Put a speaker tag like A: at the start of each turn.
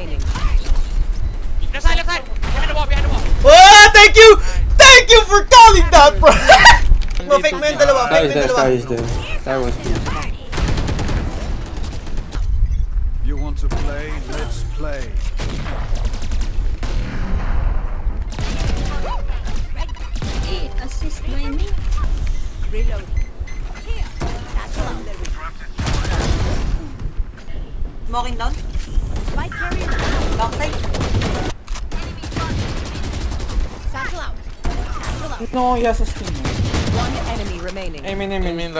A: remaining.
B: Left side, left side. Behind the wall, behind the wall.
C: Oh, thank you! Thank you for calling that, bro! Ma-fake mo yung dalawa, fake
D: is
C: mo yung
D: there,
C: dalawa.
D: Skye is there. Skye was there.
E: You want to play? Let's play.
F: Assist mo yun.
G: Smoking down.
D: No, he has a steam.
A: One enemy remaining.
D: I mean, I mean,